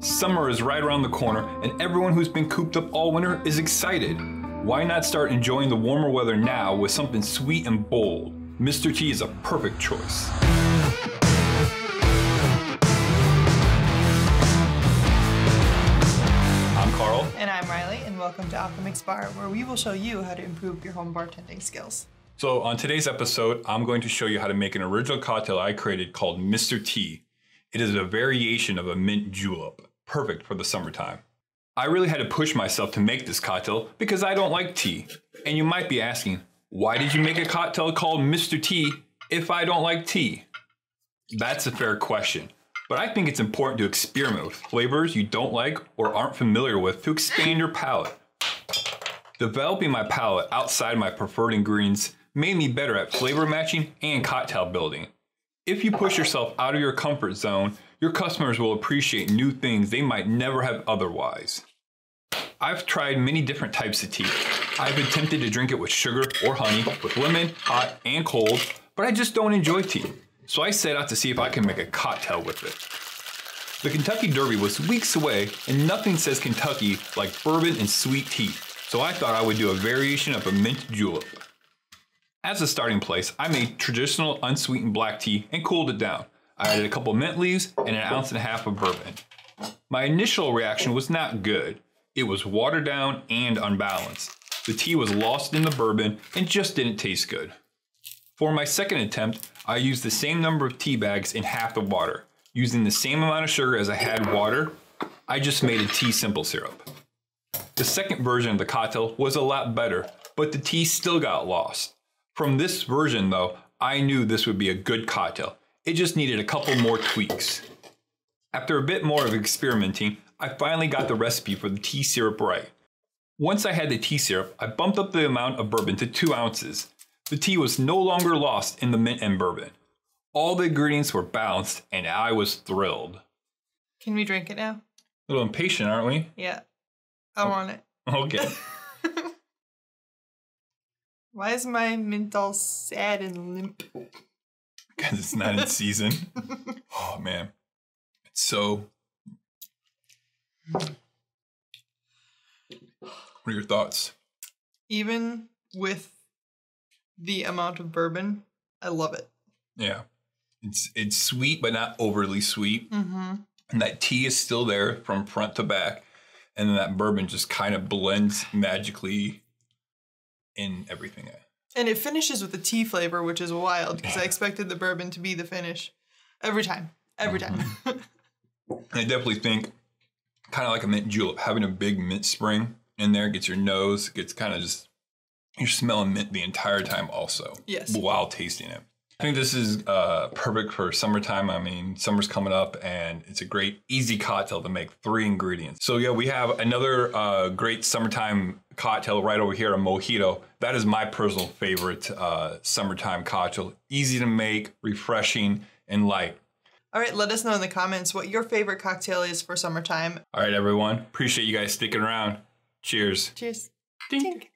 Summer is right around the corner, and everyone who's been cooped up all winter is excited. Why not start enjoying the warmer weather now with something sweet and bold? Mr. Tea is a perfect choice. I'm Carl. And I'm Riley, and welcome to Alchemix Bar, where we will show you how to improve your home bartending skills. So, on today's episode, I'm going to show you how to make an original cocktail I created called Mr. Tea. It is a variation of a mint julep, perfect for the summertime. I really had to push myself to make this cocktail because I don't like tea. And you might be asking, why did you make a cocktail called Mr. Tea if I don't like tea? That's a fair question. But I think it's important to experiment with flavors you don't like or aren't familiar with to expand your palate. Developing my palate outside my preferred ingredients made me better at flavor matching and cocktail building. If you push yourself out of your comfort zone, your customers will appreciate new things they might never have otherwise. I've tried many different types of tea. I've attempted to drink it with sugar or honey, with lemon, hot, and cold, but I just don't enjoy tea. So I set out to see if I can make a cocktail with it. The Kentucky Derby was weeks away, and nothing says Kentucky like bourbon and sweet tea, so I thought I would do a variation of a mint julep. As a starting place, I made traditional unsweetened black tea and cooled it down. I added a couple mint leaves and an ounce and a half of bourbon. My initial reaction was not good. It was watered down and unbalanced. The tea was lost in the bourbon and just didn't taste good. For my second attempt, I used the same number of tea bags in half the water. Using the same amount of sugar as I had water, I just made a tea simple syrup. The second version of the cocktail was a lot better, but the tea still got lost. From this version though, I knew this would be a good cocktail. It just needed a couple more tweaks. After a bit more of experimenting, I finally got the recipe for the tea syrup right. Once I had the tea syrup, I bumped up the amount of bourbon to 2 ounces. The tea was no longer lost in the mint and bourbon. All the ingredients were balanced, and I was thrilled. Can we drink it now? A little impatient, aren't we? Yeah. I oh, want it. Okay. Why is my mint all sad and limp? Because it's not in season. Oh, man. It's so. What are your thoughts? Even with the amount of bourbon, I love it. Yeah. It's it's sweet but not overly sweet. Mm-hmm. And that tea is still there from front to back. And then that bourbon just kind of blends magically in everything. And it finishes with the tea flavor, which is wild because I expected the bourbon to be the finish every time. Every time. Mm-hmm. I definitely think kind of like a mint julep, having a big mint spring in there gets your nose, gets kind of just you're smelling mint the entire time also. Yes. While tasting it. I think this is uh, perfect for summertime. I mean, summer's coming up and it's a great, easy cocktail to make three ingredients. So, yeah, we have another uh, great summertime cocktail right over here, a mojito. That is my personal favorite uh, summertime cocktail. Easy to make, refreshing, and light. All right, let us know in the comments what your favorite cocktail is for summertime. All right, everyone. Appreciate you guys sticking around. Cheers. Cheers. Dink. Tink.